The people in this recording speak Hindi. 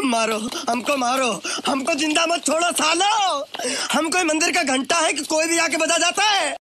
मारो, हमको मारो। हमको ज़िंदा मत छोड़ो, सालो। हम कोई मंदिर का घंटा है कि कोई भी आके बजा जाता है?